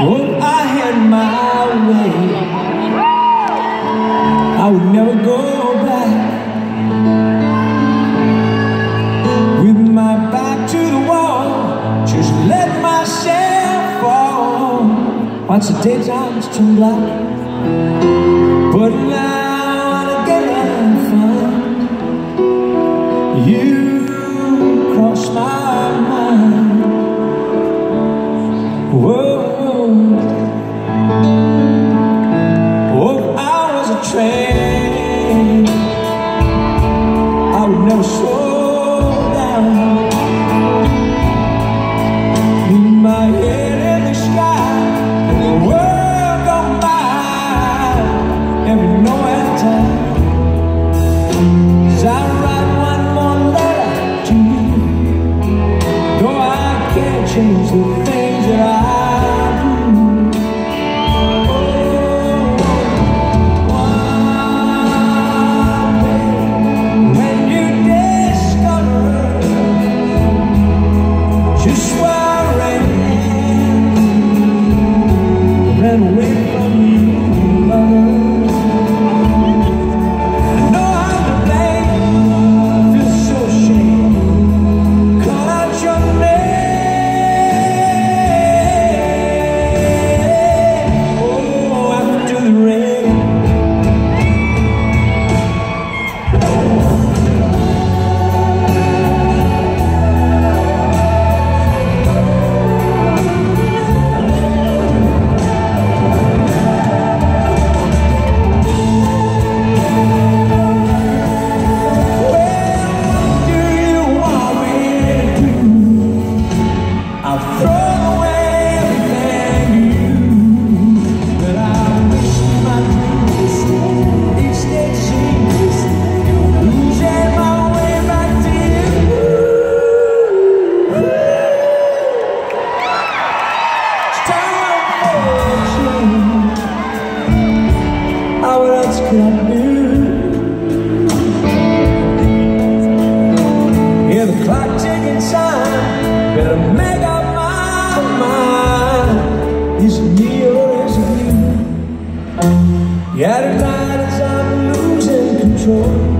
Oh, I had my way I would never go back. With my back to the wall Just let myself fall. Watch the daytimes turn black But now Yeah, her tide is I'm losing control.